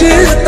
知道